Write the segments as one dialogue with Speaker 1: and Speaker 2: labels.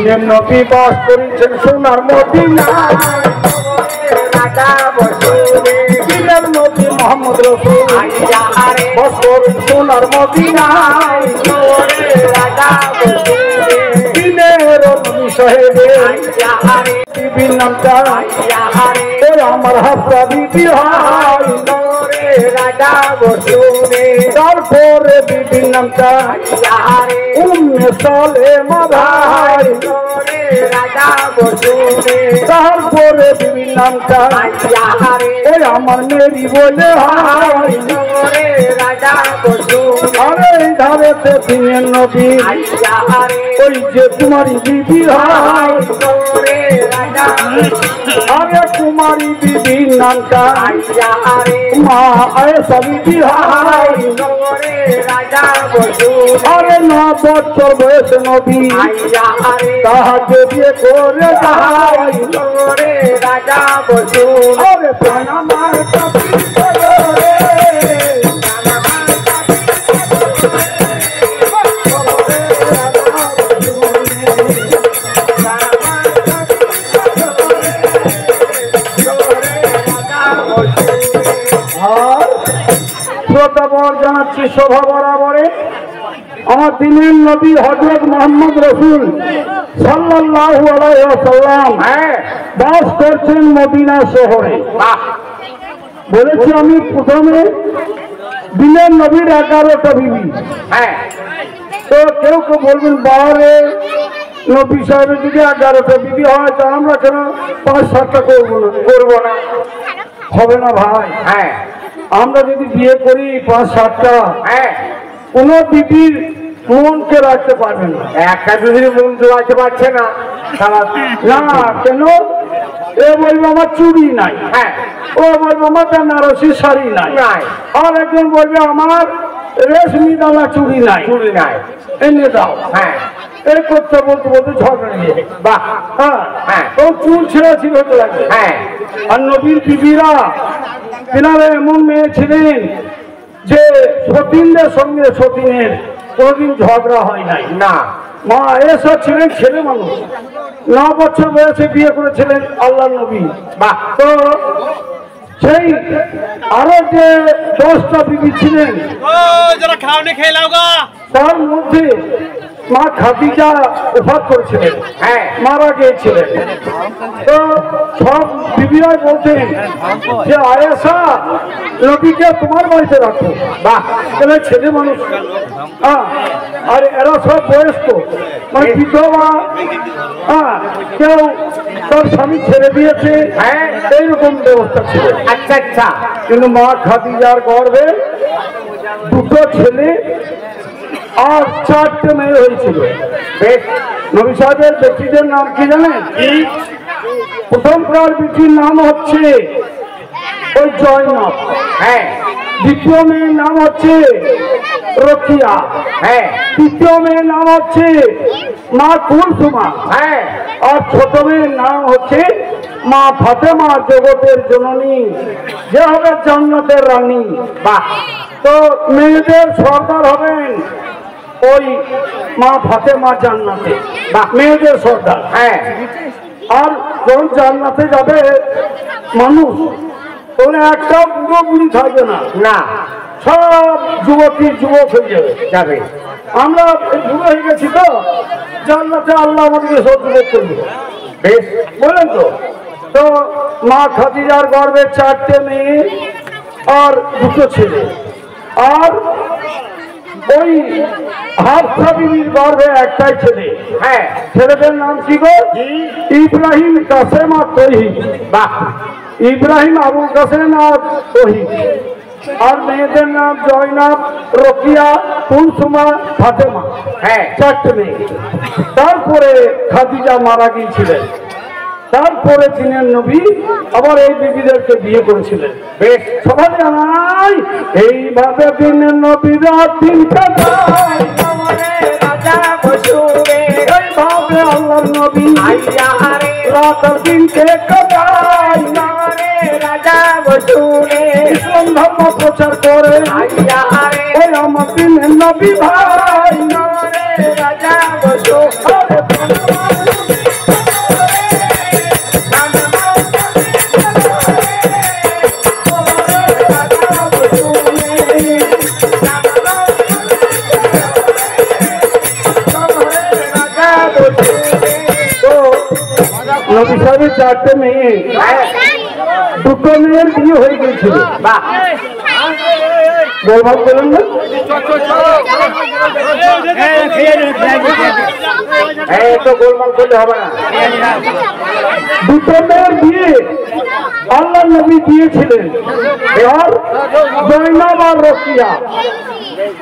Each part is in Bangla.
Speaker 1: দিনের নবী বাস করেছেন সোনার
Speaker 2: বসুরে
Speaker 1: দিনের নবী মোহাম্মদ রসুল বাস করেন সোনার
Speaker 2: বসুরে
Speaker 1: দিনের নবী
Speaker 2: আরে
Speaker 1: বিবির নামটা আমার হাফরা বিবি হয়। তারপরে বিবির নামটা
Speaker 2: আইয়া আরে
Speaker 1: উম্মে সালে মাধাই
Speaker 2: ওরে রাজা বসুরে
Speaker 1: তারপরে বিবির নামটা
Speaker 2: আইয়া আরে
Speaker 1: ওই আমার মেরি বলে হয়
Speaker 2: ওরে রাজা বসুরে
Speaker 1: আরে এই ধারেতে দিনের নবী
Speaker 2: আইয়া আরে
Speaker 1: ওই যে কুমারী বিবি হয়
Speaker 2: ওরে রাজা
Speaker 1: আরে কুমারী বিবির নামটা
Speaker 2: আইয়া আরে
Speaker 1: মা আয়েশা বিবি হয়
Speaker 2: ওরে রাজা বসুরে
Speaker 1: আরে ন বছর বয়স নবী। তাহাকে বিয়ে করে
Speaker 2: রাজা
Speaker 1: আমার জানাচ্ছি শোভা বরাবরে। আমার দিনের নবী হজরত মোহাম্মদ রসুল
Speaker 2: হ্যাঁ।
Speaker 1: বাস করছেন মদিনা শহরে। বলেছি আমি প্রথমে দিনের নবীর এগারোটা বিবি।
Speaker 2: হ্যাঁ।
Speaker 1: তো কেউ কেউ বলবেন বাহারে নবী সাহেবের যদি এগারোটা বিবি হয় তো আমরা কেন পাঁচ সাতটা করব না? করব না। হবে না ভাই।
Speaker 2: হ্যাঁ।
Speaker 1: আমরা যদি বিয়ে করি পাঁচ সাতটা
Speaker 2: হ্যাঁ।
Speaker 1: কোনো বিবির মনকে রাখতে পারবেন না।
Speaker 2: একটা দুদিন মন জোয়াতে পারছে না তারা
Speaker 1: না কেন? এ বলবে আমার চুড়ি নাই।
Speaker 2: হ্যাঁ।
Speaker 1: ও বলবে আমার বেনারসি শাড়ি নাই। আর একজন বলবে আমার রেশমি দানা চুড়ি নাই।
Speaker 2: চুরি নাই।
Speaker 1: এনে দাও।
Speaker 2: হ্যাঁ।
Speaker 1: এই করতে বলতে বলতে ঝগড়া নিয়ে
Speaker 2: বাহ।
Speaker 1: হ্যাঁ।
Speaker 2: হ্যাঁ।
Speaker 1: ও চুল ছেড়ে ছিল
Speaker 2: হ্যাঁ।
Speaker 1: আর নবীর বিবিরা তিনারা এমন মেয়ে ছিলেন যে সতীনদের সঙ্গে সতীনের কোনোদিন ঝগড়া হয় নাই।
Speaker 2: না।
Speaker 1: মা এসব ছিলেন ছেলে মানুষ। ন বছর বয়সে বিয়ে করেছিলেন আল্লাহ নবী।
Speaker 2: বাহ।
Speaker 1: তো সেই আরও যে দশটা বিবি ছিলেন তার মধ্যে মা খাদিজা উফাত করেছিলেন।
Speaker 2: হ্যাঁ।
Speaker 1: মারা গিয়েছিলেন। তো সব বিবিরাই বলছেন যে আয়েশা নবীকে তোমার বাড়িতে রাখো।
Speaker 2: বাহ
Speaker 1: কেন ছেলে মানুষ। হ্যাঁ আর এরা সব বয়স্ক। মানে বিধবা হ্যাঁ কেউ তার স্বামী ছেড়ে দিয়েছে।
Speaker 2: হ্যাঁ।
Speaker 1: এইরকম ব্যবস্থা ছিল।
Speaker 2: আচ্ছা আচ্ছা।
Speaker 1: কিন্তু মা খাদিজার গর্ভে দুটো ছেলে আর চারটে মেয়ে হয়েছিল।
Speaker 2: বেশ
Speaker 1: নবী সাহেবের ব্যক্তিদের নাম কি জানেন? প্রথম প্রার ব্যক্তির নাম হচ্ছে ওই জয়নব।
Speaker 2: হ্যাঁ।
Speaker 1: দ্বিতীয় মেয়ের নাম হচ্ছে রকিয়া।
Speaker 2: হ্যাঁ।
Speaker 1: তৃতীয় মেয়ের নাম হচ্ছে মা কুলসুমা।
Speaker 2: হ্যাঁ।
Speaker 1: আর ছোট মেয়ের নাম হচ্ছে মা ফাতেমা জগতের জননী যে হবে জান্নাতের রানী।
Speaker 2: বাহ।
Speaker 1: তো মেয়েদের সর্দার হবেন ওই মা ফাতেমা জান্নাতে। বা মেয়েদের সর্দার
Speaker 2: হ্যাঁ।
Speaker 1: আর যখন জান্নাতে যাবে মানুষ তখন একটা বুড়ো বুড়ি থাকবে না।
Speaker 2: না।
Speaker 1: সব যুবতী যুবক হয়ে যাবে।
Speaker 2: যাবে।
Speaker 1: আমরা বুড়ো হয়ে গেছি তো জান্নাতে আল্লাহ আমাদেরকে সব যুবক করবে
Speaker 2: বেশ।
Speaker 1: বলেন তো? তো মা খাদিজার গর্বের চারটে মেয়ে আর দুটো ছেলে। আর ওই হাফসা বিবির গর্ভে একটাই ছেলে।
Speaker 2: হ্যাঁ।
Speaker 1: ছেলেদের নাম কি গো? ইব্রাহিম কাসেম আর তহিদ
Speaker 2: বাহ।
Speaker 1: ইব্রাহিম আবুল কাসেম আর তহিদ আর মেয়েদের নাম জয়নাব রকিয়া কুলসুমা ফাতেমা।
Speaker 2: হ্যাঁ।
Speaker 1: চারটে মেয়ে। তারপরে খাদিজা মারা গিয়েছিলেন। তারপরে দিনের নবী আবার এই বিবিদেরকে বিয়ে করেছিলেন।
Speaker 2: বেশ,
Speaker 1: সবাই জানাই, এইভাবে দিনের নবীরা কাটায়
Speaker 2: রাজা বসুরে
Speaker 1: ইসলাম প্রচার করে। আমার দিনের নবী ভাই। নবী সাহেবের চারটে মেয়ে। দুটো মেয়ের বিয়ে হয়ে গিয়েছিল। না?
Speaker 2: তো গোলমাল করলে হবে না।
Speaker 1: দুটো মেয়ের বিয়ে আল্লাহ নবী দিয়েছিলেন। আর জৈনব আর রকিয়া।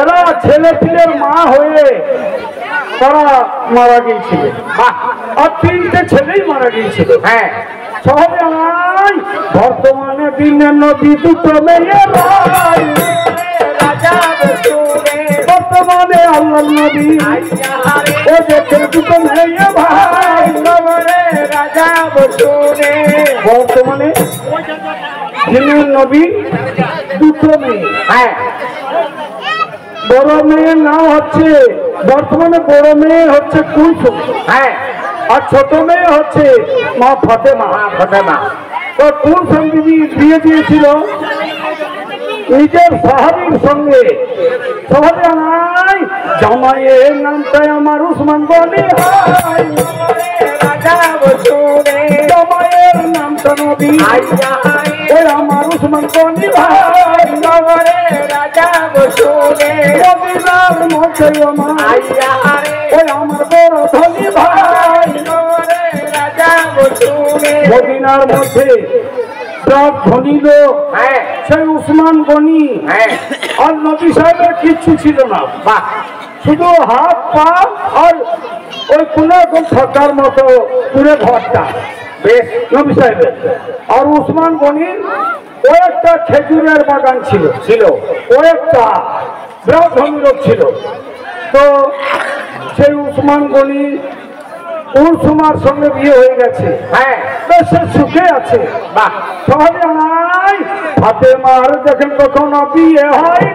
Speaker 1: এরা ছেলে পিলের মা হয়ে তারা মারা গিয়েছিল। আর তিনটে ছেলেই মারা গিয়েছিল।
Speaker 2: হ্যাঁ।
Speaker 1: সহজে নাই। বর্তমানে দিনের নদী দুটো মেয়ে বর্তমানে আল্লাহ নবী। ও দেখে দুটো মেয়ে ভাই।
Speaker 2: রাজা
Speaker 1: বর্তমানে দিনের নবী দুটো মেয়ে।
Speaker 2: হ্যাঁ।
Speaker 1: বড় মেয়ের নাম হচ্ছে বর্তমানে বড় মেয়ে হচ্ছে কুলসুম।
Speaker 2: হ্যাঁ।
Speaker 1: আর ছোট মেয়ে হচ্ছে মা ফাতেমা।
Speaker 2: ফতেমা।
Speaker 1: তো কুলসুম দিদি বিয়ে দিয়েছিল নিজের সাহাবির সঙ্গে। সহজে নাই জামাইয়ের নামটাই আমার উসমান
Speaker 2: বসুরে
Speaker 1: জামাইয়ের নামটা ওই আমার উসমান বলি ভাই। মদিনার মধ্যে ওই আমার বড় ধনী ভাই। মদিনার মধ্যে সব ধনী লোক।
Speaker 2: হ্যাঁ।
Speaker 1: সেই উসমান গনি।
Speaker 2: হ্যাঁ।
Speaker 1: আর নবী সাহেবের কিচ্ছু ছিল না। শুধু হাত পা আর ওই কোন থাকার মতো পুরে ঘরটা।
Speaker 2: বেশ
Speaker 1: নবী সাহেবের। আর উসমান গনির ও একটা খেজুরের বাগান ছিল
Speaker 2: ছিল।
Speaker 1: ও একটা বিরাট ছিল। তো সেই উসমান গনি উসমার সঙ্গে বিয়ে হয়ে গেছে।
Speaker 2: হ্যাঁ।
Speaker 1: বেশ সে সুখে আছে।
Speaker 2: বাহ।
Speaker 1: সহজে নাই। হাতে মার দেখেন কখনো বিয়ে হয়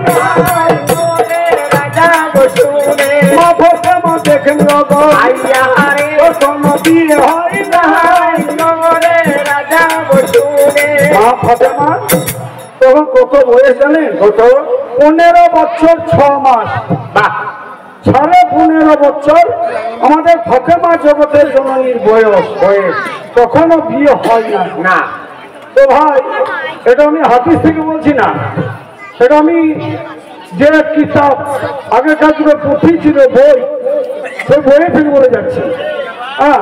Speaker 1: মা দেখেন কখনো বিয়ে হয় নাই। মা ফাতেমা তখন কত বয়স জানেন? কত? পনেরো বছর ছ মাস। সাড়ে পনেরো বছর আমাদের ফাতেমা জগতের জননীর বয়স বয়স। তখনও বিয়ে হয় না।
Speaker 2: না।
Speaker 1: তো ভাই এটা আমি হাফিজ থেকে বলছি না। সেটা আমি যে কিতাব আগেকার যুগে পুঁথি ছিল বই সেই বইয়ে থেকে বলে যাচ্ছি। হ্যাঁ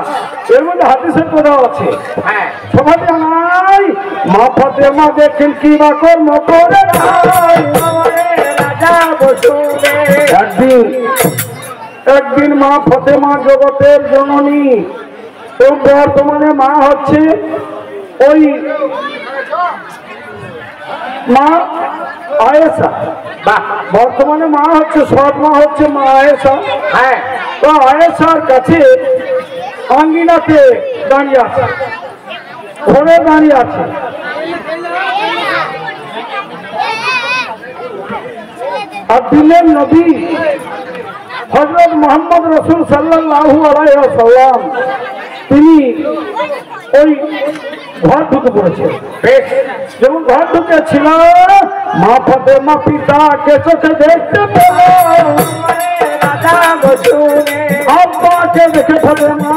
Speaker 1: এর মধ্যে হাদিসের কোথাও আছে।
Speaker 2: হ্যাঁ।
Speaker 1: সবাই নাই। মা ফাতে মা দেখেন কি বা কর্ম করে একদিন একদিন মা ফতেমা জগতের জননী এবং বর্তমানে মা হচ্ছে ওই মা আয়েশা।
Speaker 2: বাহ।
Speaker 1: বর্তমানে মা হচ্ছে সৎ মা হচ্ছে মা আয়েশা।
Speaker 2: হ্যাঁ।
Speaker 1: তো আয়েশার কাছে আঙ্গিনাতে দাঁড়িয়ে আছে। ঘরে দাঁড়িয়ে আছে। আর দিনের নবী হজরত মোহাম্মদ রসুল সাল্লাহু আলাইসাল্লাম তিনি ওই ঘর ঢুকে পড়েছে যেমন ঘর ঢুকে ছিল মা ফাতে মা পিতাকে চোখে দেখতে পেল। আব্বাকে দেখে ফেলে মা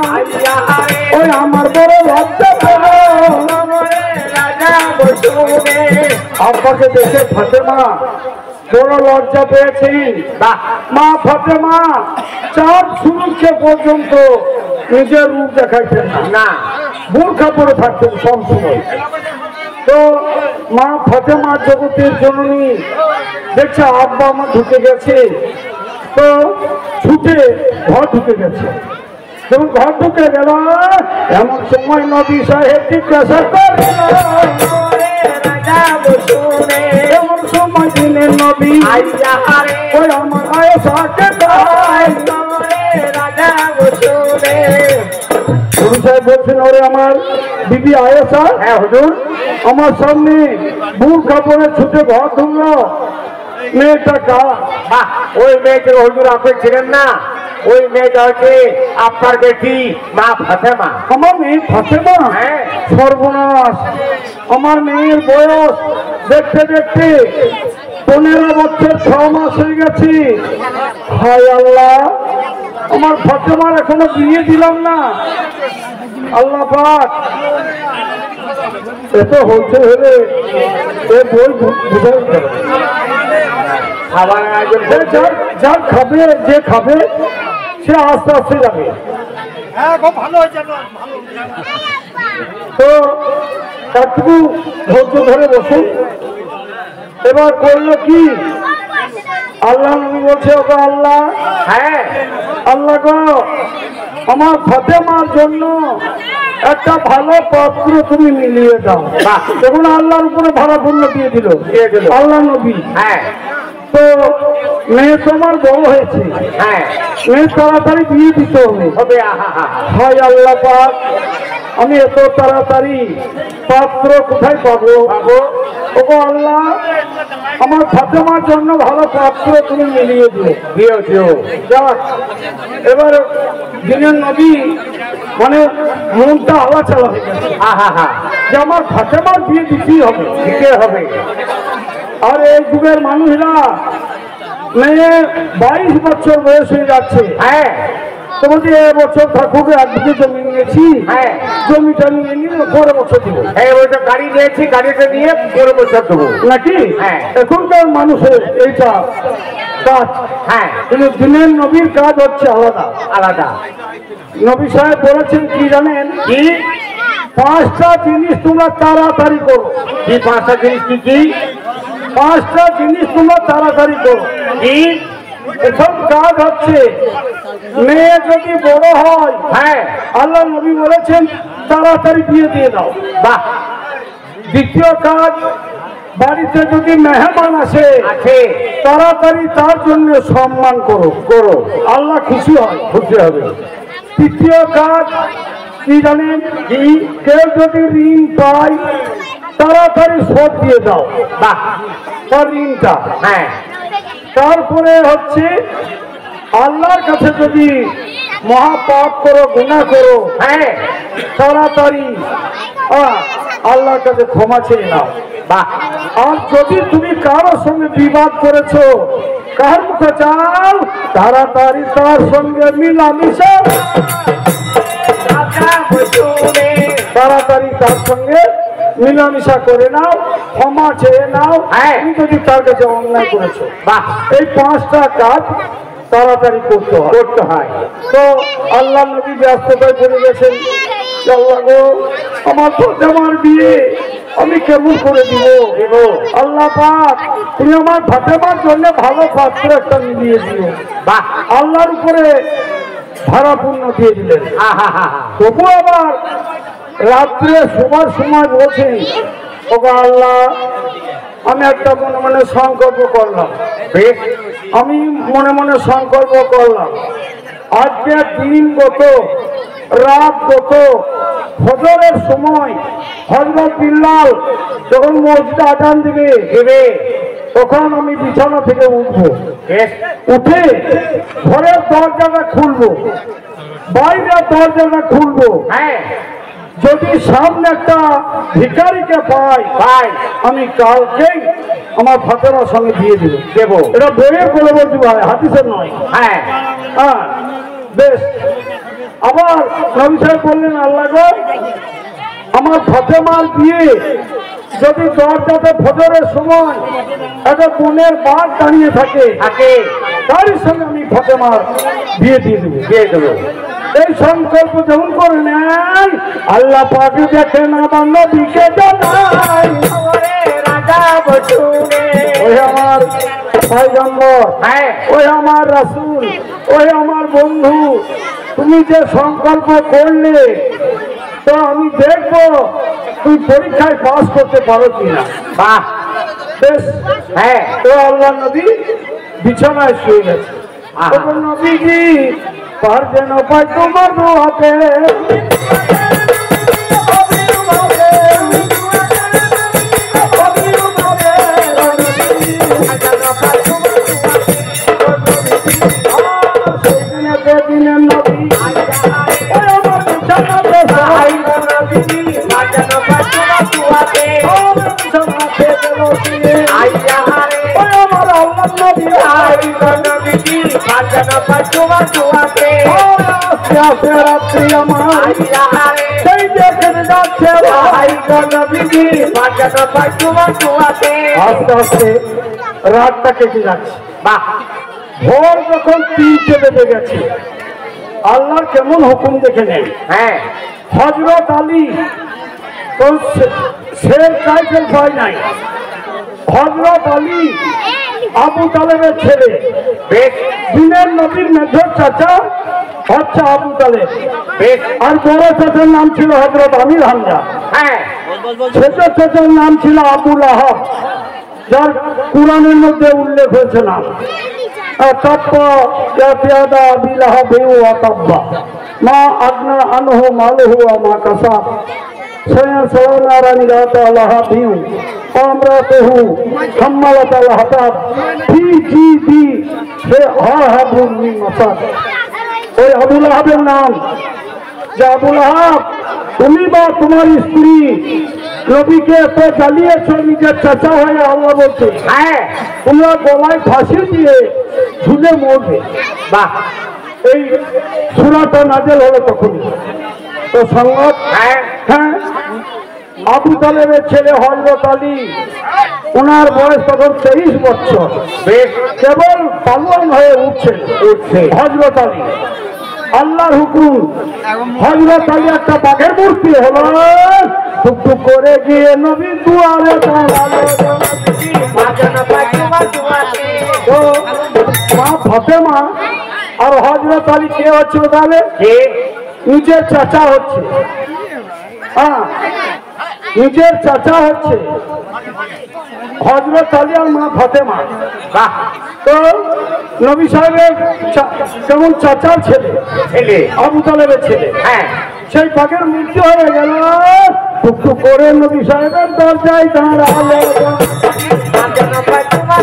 Speaker 1: আব্বাকে দেখে ফাতেমা বড় লজ্জা পেয়েছেন মা ফাতেমা চাঁদ সুরক্ষে পর্যন্ত নিজের রূপ দেখাইতেন না। বোরখা পরে থাকতেন সব সময়। তো মা ফাতেমা জগতের জননী দেখছে আব্বা আমার ঢুকে গেছে। তো ছুটে ঘর ঢুকে গেছে। যখন ঘর ঢুকে গেল এমন সময় নবী সাহেব জিজ্ঞাসা করল এমন সময় দিনের নবী ওই আমার
Speaker 2: নবরে
Speaker 1: গুরু সাহেব বলছেন ওরে আমার দিদি আয়েশা হ্যাঁ হুজুর। আমার সামনে বুক কাপড়ে ছুটে ঘর ঢুকলো মেয়েটা কা
Speaker 2: ওই মেয়েকে হুজুর আপনি ছিলেন না। ওই মেয়েটা হচ্ছে আপনার বেটি মা ফাতেমা।
Speaker 1: আমার মেয়ে ফাতেমা?
Speaker 2: হ্যাঁ।
Speaker 1: সর্বনাশ। আমার মেয়ের বয়স দেখতে দেখতে পনেরো বছর ছ মাস হয়ে গেছে। হায় আল্লাহ আমার ফাতেমার এখনও বিয়ে দিলাম না। আল্লাহ পাক এত হচ্ছে হলে এ বই বুঝাই।
Speaker 2: খাবার
Speaker 1: যার যার খাবে যে খাবে সে আস্তে আস্তে যাবে। তো একটু ধৈর্য ধরে বসুন। এবার করল কি? আল্লাহ নবী বলছে ওকে আল্লাহ
Speaker 2: হ্যাঁ।
Speaker 1: আল্লাহ গো আমার ফাতেমার জন্য একটা ভালো পাত্র তুমি মিলিয়ে দাও। দেখুন আল্লাহর উপরে ভাড়া পূর্ণ দিয়ে দিল। আল্লাহ নবী।
Speaker 2: হ্যাঁ।
Speaker 1: তো মেয়ে তোমার বড় হয়েছে।
Speaker 2: হ্যাঁ।
Speaker 1: মেয়ে তাড়াতাড়ি বিয়ে দিতে হবে।
Speaker 2: আহা
Speaker 1: আল্লাহ পাক আমি এত তাড়াতাড়ি পাত্র কোথায় পাবো? ওগো আল্লাহ আমার ফাতেমার জন্য ভালো পাত্র তুমি মিলিয়ে দিও।
Speaker 2: দিও দিও।
Speaker 1: যাক এবার দিনের নবী মানে মনটা আলা চালা হয়ে গেছে।
Speaker 2: আহা হা।
Speaker 1: যে আমার ফাতেমার বিয়ে দিতেই হবে।
Speaker 2: দিতে হবে।
Speaker 1: আর এই যুগের মানুষরা মেয়ে বাইশ বছর বয়স হয়ে যাচ্ছে।
Speaker 2: হ্যাঁ।
Speaker 1: তোমাদের এবছর ঠাকুরকে এক বিঘে জমি নিয়েছি
Speaker 2: হ্যাঁ।
Speaker 1: জমিটা নিয়ে নিয়ে পরে বছর দিব।
Speaker 2: এই ওই তো গাড়ি নিয়েছি গাড়িটা নিয়ে পনেরো বছর দেবো।
Speaker 1: নাকি?
Speaker 2: হ্যাঁ।
Speaker 1: এখনকার মানুষের এইটা কাজ।
Speaker 2: হ্যাঁ।
Speaker 1: কিন্তু দিনের নবীর কাজ হচ্ছে আলাদা।
Speaker 2: আলাদা।
Speaker 1: নবী সাহেব বলেছেন কি জানেন?
Speaker 2: কি?
Speaker 1: পাঁচটা জিনিস তোমরা তাড়াতাড়ি করো।
Speaker 2: কি পাঁচটা জিনিস কি কি?
Speaker 1: পাঁচটা জিনিস তোমরা তাড়াতাড়ি করো।
Speaker 2: কি?
Speaker 1: প্রথম কাজ হচ্ছে মেয়ে যদি বড় হয়
Speaker 2: হ্যাঁ।
Speaker 1: আল্লাহ নবী বলেছেন তাড়াতাড়ি বিয়ে দিয়ে দাও।
Speaker 2: বাহ।
Speaker 1: দ্বিতীয় কাজ বাড়িতে যদি মেহমান আসে তাড়াতাড়ি তার জন্য সম্মান করো। করো। আল্লাহ খুশি হয় খুশি হবে। তৃতীয় কাজ কি? জানেন কেউ যদি ঋণ পায় তাড়াতাড়ি শোধ দিয়ে দাও।
Speaker 2: বাহ।
Speaker 1: ঋণটা।
Speaker 2: হ্যাঁ।
Speaker 1: তারপরে হচ্ছে আল্লাহর কাছে যদি মহাপাপ করো গুণা করো
Speaker 2: হ্যাঁ
Speaker 1: তাড়াতাড়ি আল্লাহর কাছে ক্ষমা চেয়ে নাও। আর যদি তুমি কারও সঙ্গে বিবাদ করেছ কার মুখে চাও তাড়াতাড়ি তার সঙ্গে মিলামিশা।
Speaker 2: বসুনে।
Speaker 1: তাড়াতাড়ি তার সঙ্গে মিলামিশা করে নাও ক্ষমা চেয়ে নাও
Speaker 2: হ্যাঁ।
Speaker 1: তুমি যদি তার কাছে অন্যায় করেছ।
Speaker 2: বাহ।
Speaker 1: এই পাঁচটা কাজ তাড়াতাড়ি করতে হয়।
Speaker 2: করতে হয়।
Speaker 1: তো আল্লাহ নবী ব্যস্ততায় পড়ে গেছেন আল্লাহ গো আমার তো আমার বিয়ে আমি কেমন করে দিব। আল্লাহ পাক তুমি আমার ফাতেমার জন্য ভালো পাত্র একটা মিলিয়ে দিও।
Speaker 2: বাহ।
Speaker 1: আল্লাহর উপরে ভাড়া পূর্ণ দিয়ে দিলেন। তবু আবার রাত্রে শোবার সময় বলছেন ওগো আল্লাহ আমি একটা মনে মনে সংকল্প করলাম। আমি মনে মনে সংকল্প করলাম। আজকে দিন গত রাত গত ফজরের সময় হজরত বিল্লাল যখন মসজিদে আজান দিবে
Speaker 2: দেবে।
Speaker 1: তখন আমি বিছানা থেকে উঠবো। উঠে ঘরের দরজাটা খুলবো। বাইরের দরজাটা খুলবো।
Speaker 2: হ্যাঁ।
Speaker 1: যদি সামনে একটা ভিকারিকে পাই
Speaker 2: ভাই
Speaker 1: আমি কালকেই আমার ফাতেমার সঙ্গে দিয়ে দিব।
Speaker 2: দেব।
Speaker 1: এটা বইয়ের বলে বলছি ভাই হাদিসের নয়।
Speaker 2: হ্যাঁ।
Speaker 1: হ্যাঁ বেশ। আবার নবী সাহেব বললেন আল্লাহ গো আমার ফাতেমার বিয়ে যদি দরজাতে ফজরের সময় একটা বোনের বাদ দাঁড়িয়ে থাকে
Speaker 2: থাকে।
Speaker 1: তারই সঙ্গে আমি ফাতেমার বিয়ে দিয়ে দেবো।
Speaker 2: দিয়ে দেবো।
Speaker 1: এই সংকল্প যখন করে নেন আল্লাহ পাকে দেখে না বা নবীকে জানাই
Speaker 2: রাজা বসুনে
Speaker 1: ওই আমার
Speaker 2: হ্যাঁ।
Speaker 1: ওই আমার রাসূল ওই আমার বন্ধু তুমি যে সংকল্প করলে তো আমি দেখব তুই পরীক্ষায় পাস করতে পারো কিনা।
Speaker 2: বাহ।
Speaker 1: বেশ।
Speaker 2: হ্যাঁ।
Speaker 1: তো আল্লাহ নবী বিছানায় শুয়ে গেছে। নবীজি न भई कुमर আসতে আসতে রাত্রি আমার
Speaker 2: আইয়া আরে
Speaker 1: সেই দেখে যাচ্ছে ভাই গো নবীজি
Speaker 2: বাজানো বাজুয়া দুয়াতে
Speaker 1: আস্তে আস্তে রাতটা কেটে যাচ্ছে
Speaker 2: বাহ
Speaker 1: ভোর যখন তিনটে বেজে গেছে আল্লাহর কেমন হুকুম দেখে নেই
Speaker 2: হ্যাঁ
Speaker 1: হজরত আলী তো সে- শের টাইটেল পায় নাই হজরত আলী আবু তালেবের ছেলে
Speaker 2: বেশ
Speaker 1: দিনের নবীর মেজর চাচা হচ্ছে আবু
Speaker 2: বেশ।
Speaker 1: আর বড় চাচার নাম ছিল হজরত আমির হামজা।
Speaker 2: হ্যাঁ।
Speaker 1: ছোট চাচার নাম ছিল আবুল আহাব যার কোরআনের মধ্যে উল্লেখ হয়েছে তাব্বা মা আগনা আনহু মালহু মা সওনারানি রাতা আল্লাহ বিউ। আমরাতহু হাম্মালাত আল হাতাব ফি বি হা হাবুন ওই আবুল আহাবের নাম। যে আবুল আহাব, তুমি বা তোমার স্ত্রী নবীকে এত জ্বালিয়েছ, নিজের চাচা হয়ে আল্লাহ বলছে
Speaker 2: হ্যাঁ
Speaker 1: তোমরা গলায় ফাঁসি দিয়ে ঝুলে মরবে।
Speaker 2: বাহ।
Speaker 1: এই সুরাটা নাজেল হলো তখন তো সংবাদ
Speaker 2: হ্যাঁ
Speaker 1: হ্যাঁ আবু তালেবের ছেলে হজরত আলী। ওনার বয়স তখন তেইশ বছর। কেবল পালোয়ান হয়ে উঠছেন
Speaker 2: উঠছে।
Speaker 1: হজরত আলী। আল্লাহর হুকুম। হজরত আলী একটা বাঘের মূর্তি হলো। টুকটুক করে গিয়ে নবী দুয়ারে তো মা ফাতেমা আর হজরত আলী কে হচ্ছিল তাহলে? নিজের চাচা হচ্ছে। হ্যাঁ। নিজের চাচা হচ্ছে হজরত আলী আর মা ফতেমা। তো নবী সাহেবের যেমন চাচার ছেলে
Speaker 2: ছেলে।
Speaker 1: আবু তালেবের ছেলে।
Speaker 2: হ্যাঁ।
Speaker 1: সেই পাখির মৃত্যু হয়ে গেল। টুকটুক করে নবী সাহেবের দরজায় দাঁড়াল।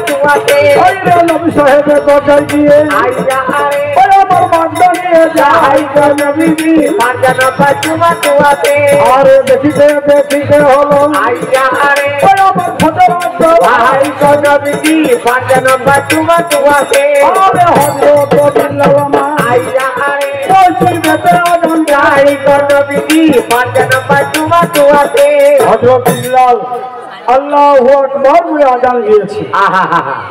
Speaker 2: দুয়াতে
Speaker 1: ওই রে নবী সাহেবের দরজায় গিয়ে
Speaker 2: আইয়া আরে
Speaker 1: ওই আমার বাগদা নিয়ে যাই গো নবীজি
Speaker 2: বাজানো বাজুয়া দুয়াতে।
Speaker 1: আরে দেখিতে দেখিতে হলো।
Speaker 2: আইয়া আরে
Speaker 1: ওই আমার ফটো
Speaker 2: গনবিজি বাজানো বাজুয়া দুয়াতে।
Speaker 1: আরে হজরত বিল্লামা
Speaker 2: আইয়া আরে
Speaker 1: হজরত বিল্লাল আল্লাহু আকবার বলে আজান দিয়েছে।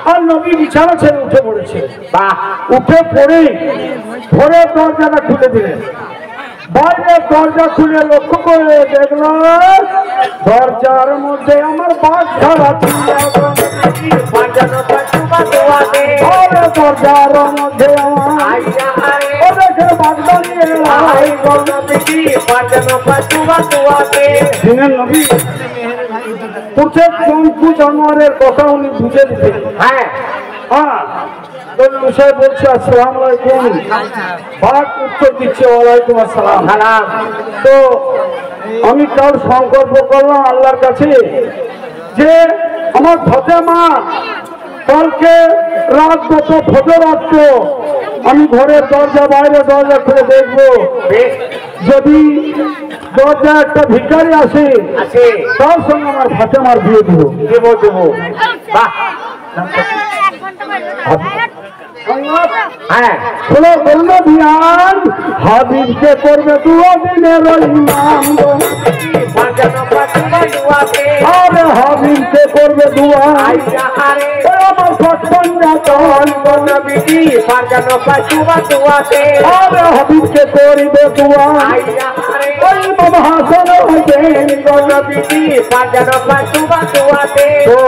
Speaker 1: আর নবী বিছানা ছেড়ে উঠে পড়েছে।
Speaker 2: বাহ।
Speaker 1: উঠে পড়ে ভোরে দরজাটা খুলে দিলেন। বাইরে দরজা খুলে লক্ষ্য করে দেখল দরজার মধ্যে আমার বাঘ ধরা দরজার মধ্যে দিনের নবী। জন্তু জানোয়ারের কথা উনি বুঝে
Speaker 2: হ্যাঁ।
Speaker 1: হ্যাঁ তো সাহেব বলছে আসসালাম আলাইকুম। বাঘ উত্তর দিচ্ছে ওয়ালাইকুম আসসালাম।
Speaker 2: সালাম।
Speaker 1: তো আমি কাল সংকল্প করলাম আল্লাহর কাছে যে আমার ফতেমা কালকে রাত যত ফজর আসতো আমি ঘরের দরজা বাইরে দরজা খুলে দেখব। যদি দরজা একটা ভিখারি আসে তার সঙ্গে আমার ফাতেমার বিয়ে দিব।
Speaker 2: দেবো দেবো। হ্যাঁ।
Speaker 1: বলল হাবিবকে করবে দু দিনের ইমাম
Speaker 2: বাজানো বাজুয়া দুয়াতে।
Speaker 1: আরে হাবিবকে করবে দুয়া?
Speaker 2: আইয়া আরে
Speaker 1: আমার সৎপন যাতন
Speaker 2: গনবিজি বাজানো বাজুয়া দুয়াতে।
Speaker 1: আরে হাবিবকে করিবে দুয়া?
Speaker 2: আইয়া আরে
Speaker 1: ওই বাবা হাসন হোসেন
Speaker 2: গনবিজি বাজানো বাজুয়া দুয়াতে।
Speaker 1: তো